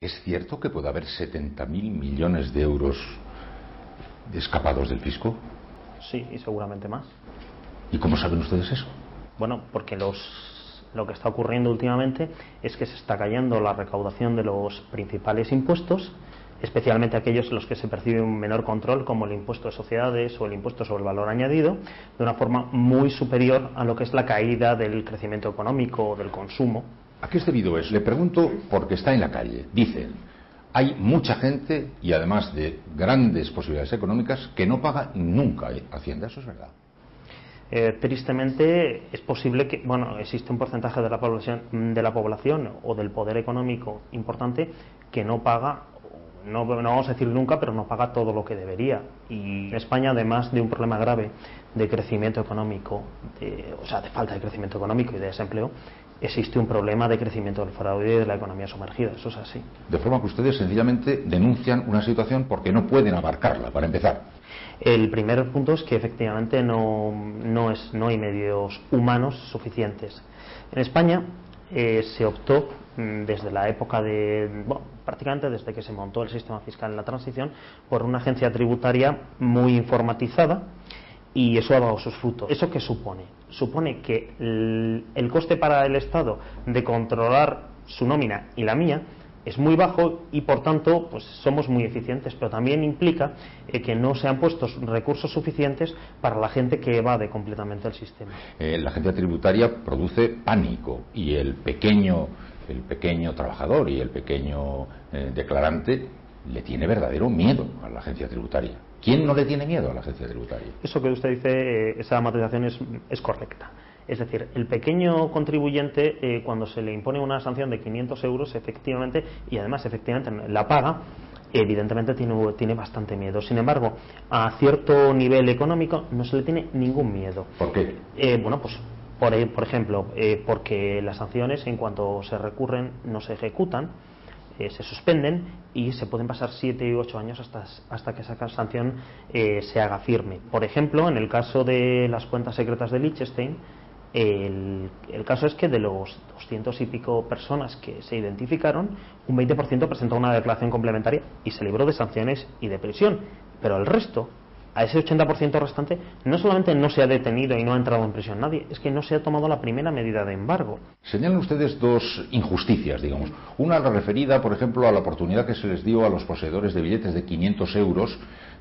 ¿Es cierto que puede haber 70.000 millones de euros escapados del fisco? Sí, y seguramente más. ¿Y cómo saben ustedes eso? Bueno, porque los, lo que está ocurriendo últimamente es que se está cayendo la recaudación de los principales impuestos, especialmente aquellos en los que se percibe un menor control, como el impuesto de sociedades o el impuesto sobre el valor añadido, de una forma muy superior a lo que es la caída del crecimiento económico o del consumo ¿A qué es debido eso? Le pregunto porque está en la calle. Dicen, hay mucha gente y además de grandes posibilidades económicas que no paga nunca Hacienda, eso es verdad. Eh, tristemente es posible que, bueno, existe un porcentaje de la población, de la población o del poder económico importante que no paga no, vamos a decir nunca, pero no paga todo lo que debería. Y España, además de un problema grave de crecimiento económico, o sea, de falta de crecimiento económico y de desempleo, existe un problema de crecimiento del fraude y de la economía sumergida. Eso es así. De forma que ustedes sencillamente denuncian una situación porque no pueden abarcarla, para empezar. El primer punto es que efectivamente no, no, es, no hay medios humanos suficientes. En España eh, se optó mm, desde la época de, bueno, prácticamente desde que se montó el sistema fiscal en la transición, por una agencia tributaria muy informatizada y eso ha dado sus frutos. ¿Eso qué supone? Supone que el, coste para el Estado de controlar su nómina y la mía es muy bajo y por tanto pues somos muy eficientes, pero también implica eh, que no se han puesto recursos suficientes para la gente que evade completamente el sistema. Eh, la agencia tributaria produce pánico y el pequeño, el pequeño trabajador y el pequeño eh, declarante le tiene verdadero miedo a la agencia tributaria. ¿Quién no le tiene miedo a la agencia tributaria? Eso que usted dice, eh, esa materialización es, es, correcta. Es decir, el pequeño contribuyente, eh, cuando se le impone una sanción de 500 euros, efectivamente, y además efectivamente la paga, evidentemente tiene, tiene bastante miedo. Sin embargo, a cierto nivel económico no se le tiene ningún miedo. ¿Por qué? Eh, bueno, pues por, por ejemplo, porque las sanciones, en cuanto se recurren, no se ejecutan eh, se suspenden y se pueden pasar 7 y 8 años hasta, hasta que esa sanción eh, se haga firme. Por ejemplo, en el caso de las cuentas secretas de Liechtenstein, el, el, caso es que de los 200 y pico personas que se identificaron, un 20% presentó una declaración complementaria y se libró de sanciones y de prisión, pero el resto a ese 80% restante no solamente no se ha detenido y no ha entrado en prisión nadie, es que no se ha tomado la primera medida de embargo. Señalan ustedes dos injusticias, digamos. Una referida, por ejemplo, a la oportunidad que se les dio a los poseedores de billetes de 500 euros,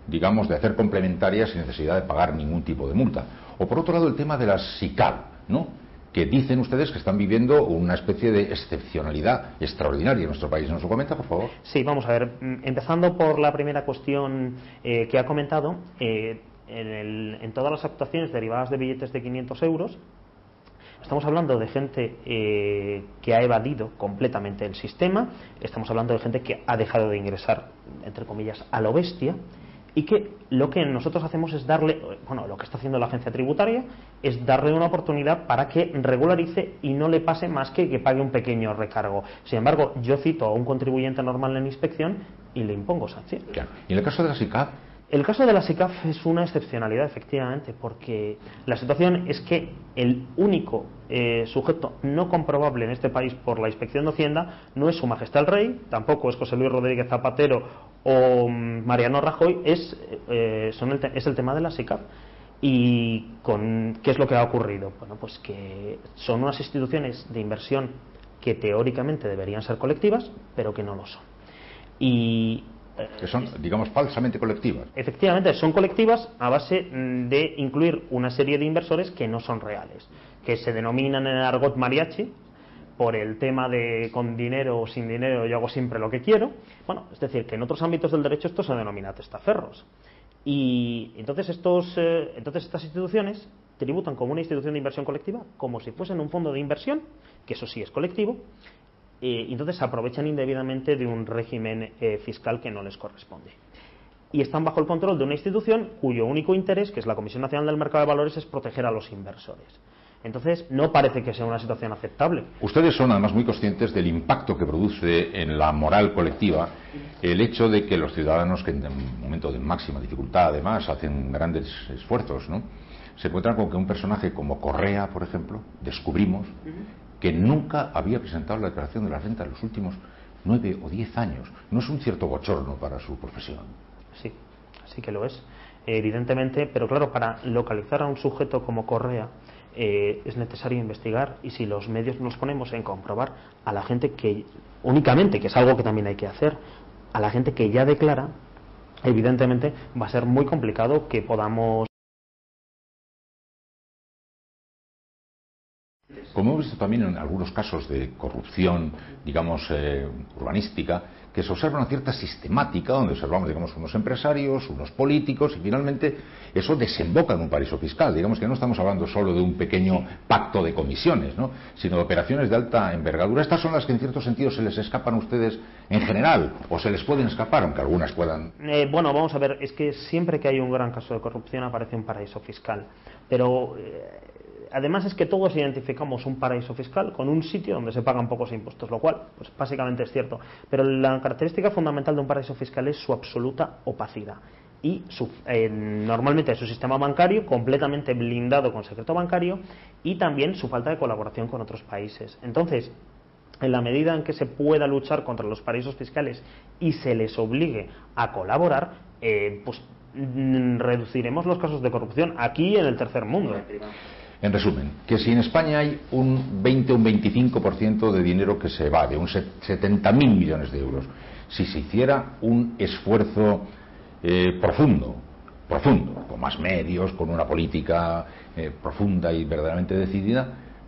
digamos, de hacer complementarias sin necesidad de pagar ningún tipo de multa. O por otro lado, el tema de las SICAP, ¿no? Que dicen ustedes que están viviendo una especie de excepcionalidad extraordinaria en nuestro país. ¿Nos lo comenta, por favor? Sí, vamos a ver. Mm, empezando por la primera cuestión eh, que ha comentado, eh, en, todas las actuaciones derivadas de billetes de 500 euros, Estamos hablando de gente eh, que ha evadido completamente el sistema, estamos hablando de gente que ha dejado de ingresar, entre comillas, a lo bestia, y que lo que nosotros hacemos es darle, bueno, lo que está haciendo la agencia tributaria es darle una oportunidad para que regularice y no le pase más que que pague un pequeño recargo. Sin embargo, yo cito a un contribuyente normal en inspección y le impongo sanción. ¿Y en el caso de la SICAP? El caso de la SICAF es una excepcionalidad, efectivamente, porque la situación es que el único eh, sujeto no comprobable en este país por la inspección de Hacienda no es Su Majestad el Rey, tampoco es José Luis Rodríguez Zapatero o Mariano Rajoy, es, eh, son el es el tema de la SICAF. ¿Y con, qué es lo que ha ocurrido? Bueno, pues que son unas instituciones de inversión que teóricamente deberían ser colectivas, pero que no lo son. Y que son, digamos, falsamente colectivas. Efectivamente, son colectivas a base mm, de incluir una serie de inversores que no son reales, que se denominan en el argot mariachi por el tema de con dinero o sin dinero yo hago siempre lo que quiero. Bueno, es decir, que en otros ámbitos del derecho esto se denomina testaferros. Y entonces, estos, eh, entonces estas instituciones tributan como una institución de inversión colectiva, como si fuesen un fondo de inversión, que eso sí es colectivo, y entonces aprovechan indebidamente de un régimen eh, fiscal que no les corresponde. Y están bajo el control de una institución cuyo único interés, que es la Comisión Nacional del Mercado de Valores, es proteger a los inversores. Entonces, no parece que sea una situación aceptable. Ustedes son además muy conscientes del impacto que produce en la moral colectiva el hecho de que los ciudadanos, que en un momento de máxima dificultad además hacen grandes esfuerzos, ¿no? se encuentran con que un personaje como Correa, por ejemplo, descubrimos que nunca había presentado la declaración de la renta en los últimos nueve o diez años. ¿No es un cierto bochorno para su profesión? Sí, sí que lo es. Evidentemente, pero claro, para localizar a un sujeto como Correa eh, es necesario investigar y si los medios nos ponemos en comprobar a la gente que únicamente, que es algo que también hay que hacer, a la gente que ya declara, evidentemente va a ser muy complicado que podamos Como hemos visto también en algunos casos de corrupción, digamos, eh, urbanística, que se observa una cierta sistemática donde observamos, digamos, unos empresarios, unos políticos y finalmente eso desemboca en un paraíso fiscal. Digamos que no estamos hablando solo de un pequeño pacto de comisiones, ¿no? sino de operaciones de alta envergadura. Estas son las que en cierto sentido se les escapan a ustedes en general o se les pueden escapar, aunque algunas puedan. Eh, bueno, vamos a ver, es que siempre que hay un gran caso de corrupción aparece un paraíso fiscal. Pero eh, además es que todos identificamos un paraíso fiscal con un sitio donde se pagan pocos impuestos, lo cual, pues básicamente es cierto. Pero la característica fundamental de un paraíso fiscal es su absoluta opacidad y su, eh, normalmente su sistema bancario completamente blindado con secreto bancario y también su falta de colaboración con otros países. Entonces, en la medida en que se pueda luchar contra los paraísos fiscales y se les obligue a colaborar, eh, pues mm, reduciremos los casos de corrupción aquí en el tercer mundo. En resumen, que si en España hay un 20 o un 25% de dinero que se va, de un 70.000 millones de euros, si se hiciera un esfuerzo eh, profundo, profundo, con más medios, con una política eh, profunda y verdaderamente decidida,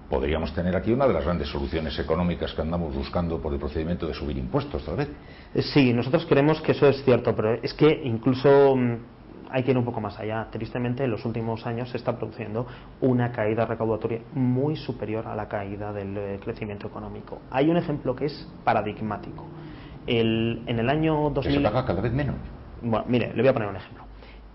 podríamos tener aquí una de las grandes soluciones económicas que andamos buscando por el procedimiento de subir impuestos, tal vez. Sí, nosotros creemos que eso es cierto, pero es que incluso mm, hay que ir un poco más allá. Tristemente, en los últimos años se está produciendo una caída recaudatoria muy superior a la caída del eh, crecimiento económico. Hay un ejemplo que es paradigmático. en el año 2000... ¿Se paga cada vez menos? Bueno, mire, le voy a poner un ejemplo.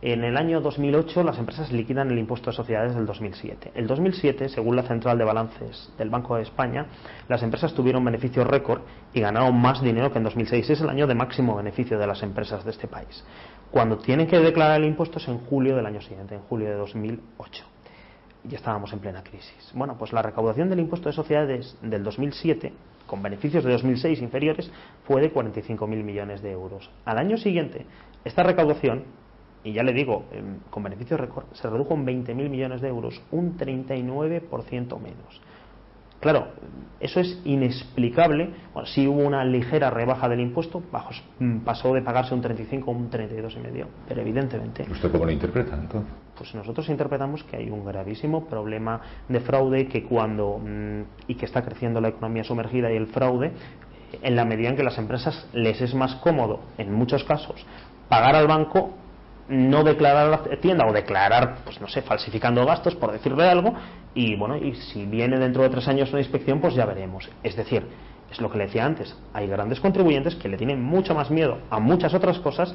En el año 2008 las empresas liquidan el impuesto de sociedades del 2007. El 2007, según la Central de Balances del Banco de España, las empresas tuvieron beneficios récord y ganaron más dinero que en 2006. Es el año de máximo beneficio de las empresas de este país. Cuando tienen que declarar el impuesto es en julio del año siguiente, en julio de 2008. Y ya estábamos en plena crisis. Bueno, pues la recaudación del impuesto de sociedades del 2007, con beneficios de 2006 inferiores, fue de 45.000 millones de euros. Al año siguiente, esta recaudación, y ya le digo, em, con beneficios récord, se redujo en 20.000 millones de euros, un 39% menos. Claro, eso es inexplicable. Bueno, sí hubo una ligera rebaja del impuesto, mm, pasó de pagarse un 35 a un 32,5, pero evidentemente. ¿Usted cómo lo interpreta entonces? Pues nosotros interpretamos que hay un gravísimo problema de fraude que cuando mm, y que está creciendo la economía sumergida y el fraude, en la medida en que las empresas les es más cómodo, en muchos casos, pagar al banco no declarar la tienda o declarar, pues no sé, falsificando gastos, por decirle algo, y bueno, y si viene dentro de tres años una inspección, pues ya veremos. Es decir, es lo que le decía antes, hay grandes contribuyentes que le tienen mucho más miedo a muchas otras cosas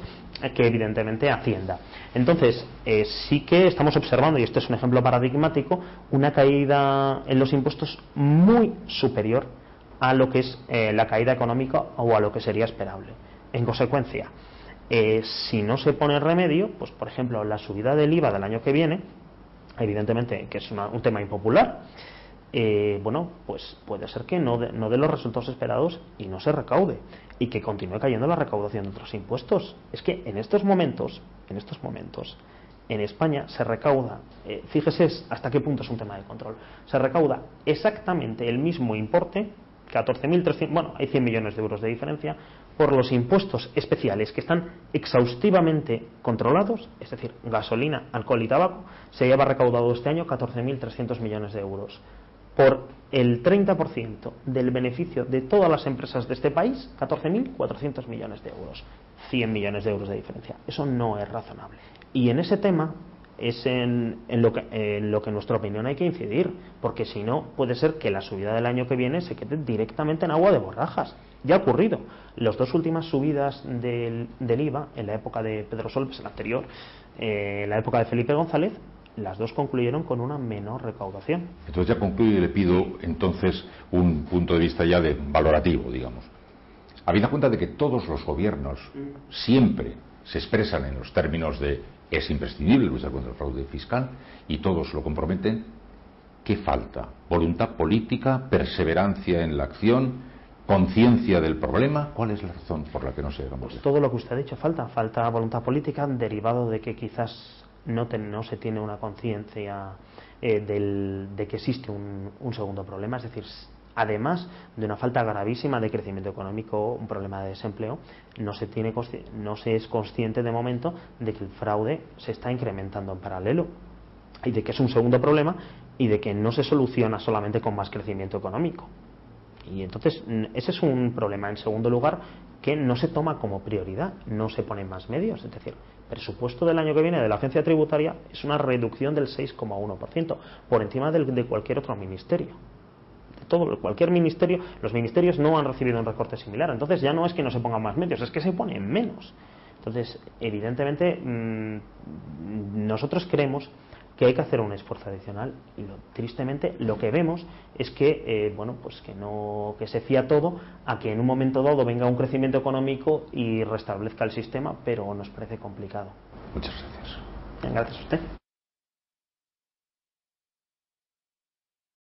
que evidentemente Hacienda. Entonces, eh, sí que estamos observando, y este es un ejemplo paradigmático, una caída en los impuestos muy superior a lo que es eh, la caída económica o a lo que sería esperable. En consecuencia, eh, si no se pone remedio, pues por ejemplo la subida del IVA del año que viene, evidentemente que es un tema impopular, eh, bueno, pues puede ser que no dé no de los resultados esperados y no se recaude y que continúe cayendo la recaudación de otros impuestos. Es que en estos momentos, en estos momentos, en España se recauda, eh, fíjese hasta qué punto es un tema de control, se recauda exactamente el mismo importe 14.300, bueno, hay 100 millones de euros de diferencia, por los impuestos especiales que están exhaustivamente controlados, es decir, gasolina, alcohol y tabaco, se lleva recaudado este año 14.300 millones de euros. Por el 30% del beneficio de todas las empresas de este país, 14.400 millones de euros. 100 millones de euros de diferencia. Eso no es razonable. Y en ese tema es en, lo que, en lo que en nuestra opinión hay que incidir, porque si no puede ser que la subida del año que viene se quede directamente en agua de borrajas. Ya ha ocurrido. Las dos últimas subidas del, del IVA, en la época de Pedro Solbes, la anterior, eh, en la época de Felipe González, las dos concluyeron con una menor recaudación. Entonces ya concluyo y le pido entonces un punto de vista ya de valorativo, digamos. Habida cuenta de que todos los gobiernos siempre se expresan en los términos de es imprescindible luchar contra el fraude fiscal y todos lo comprometen. ¿Qué falta? Voluntad política, perseverancia en la acción, conciencia del problema, ¿cuál es la razón por la que no se llega pues Todo lo que usted ha dicho falta, falta voluntad política derivado de que quizás no, no se tiene una conciencia eh, de que existe un, un segundo problema, es decir, además de una falta gravísima de crecimiento económico, un problema de desempleo, no se, tiene, no se es consciente de momento de que el fraude se está incrementando en paralelo y de que es un segundo problema y de que no se soluciona solamente con más crecimiento económico. Y entonces ese es un problema. En segundo lugar, que no se toma como prioridad, no se ponen más medios. Es decir, presupuesto del año que viene de la agencia tributaria es una reducción del 6,1%, por encima de cualquier otro ministerio todo, cualquier ministerio, los ministerios no han recibido un recorte similar. Entonces ya no es que no se pongan más medios, es que se ponen menos. Entonces, evidentemente, mm, nosotros creemos que hay que hacer un esfuerzo adicional y tristemente lo que vemos es que eh, bueno pues que no que se fía todo a que en un momento dado venga un crecimiento económico y restablezca el sistema pero nos parece complicado. Muchas gracias. Gracias a usted